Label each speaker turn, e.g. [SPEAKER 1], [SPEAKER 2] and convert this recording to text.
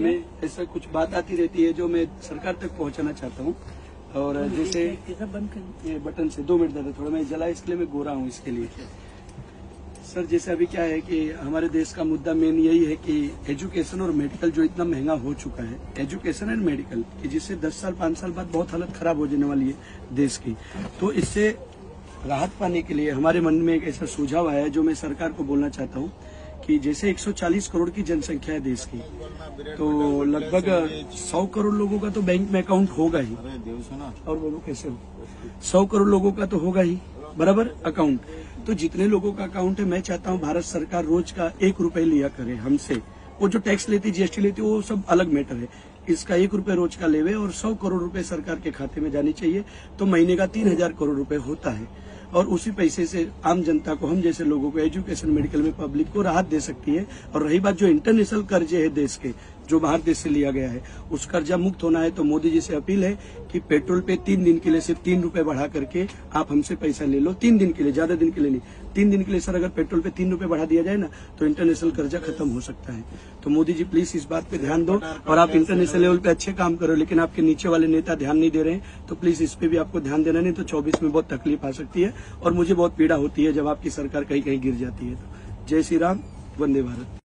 [SPEAKER 1] में ऐसा कुछ बात आती रहती है जो मैं सरकार तक पहुंचाना चाहता हूँ। और जैसे ये बटन से दो मिनट दादा थोड़ा मैं जला इसके लिए मैं गोरा हूँ इसके लिए। सर जैसे अभी क्या है कि हमारे देश का मुद्दा मेन यही है कि एजुकेशन और मेडिकल जो इतना महँगा हो चुका है एजुकेशन एंड मेडिकल कि जिससे 10 साल 5 साल बाद बहुत हालत खराब हो जाने वाली है देश की। तो इससे राहत पाने के लिए हमारे मन में एक ऐसा सुझाव आया है जो मैं सरकार को बोलना चाहता हूँ। कि जैसे 140 करोड़ की जनसंख्या है देश की तो लगभग 100 करोड़ लोगों का तो बैंक में अकाउंट होगा ही। और बोलो कैसे हो? सौ करोड़ लोगों का तो होगा ही बराबर? अकाउंट। तो जितने लोगों का अकाउंट है मैं चाहता हूँ भारत सरकार रोज का एक रुपए लिया करे हमसे। वो जो टैक्स लेती जीएसटी लेती वो सब अलग मैटर है। इसका एक रुपए रोज का लेवे और सौ करोड़ रुपए सरकार के खाते में जानी चाहिए तो महीने का तीन हज़ार करोड़ रुपए होता है। और उसी पैसे से आम जनता को, हम जैसे लोगों को एजुकेशन, मेडिकल में पब्लिक को राहत दे सकती है। और रही बात जो इंटरनेशनल कर्जे है देश के, जो बाहर देश से लिया गया है, उस कर्जा मुक्त होना है तो मोदी जी से अपील है कि पेट्रोल पे तीन दिन के लिए सिर्फ़ तीन रुपए बढ़ा करके आप हमसे पैसा ले लो। तीन दिन के लिए, ज़्यादा दिन के लिए नहीं, तीन दिन के लिए, सर, अगर पेट्रोल पे तीन रुपए बढ़ा दिया जाए ना तो इंटरनेशनल कर्जा खत्म हो सकता है। तो मोदी जी, प्लीज़ इस बात पे ध्यान दो और आप इंटरनेशनल लेवल पे अच्छे काम करो लेकिन आपके नीचे वाले नेता ध्यान नहीं दे रहे हैं तो प्लीज़ इस पे भी आपको ध्यान देना नहीं तो चौबीस में बहुत तकलीफ़ आ सकती है और मुझे बहुत पीड़ा होती है जब आपकी सरकार कहीं कहीं गिर जाती है। तो जय श्री राम, वंदे भारत।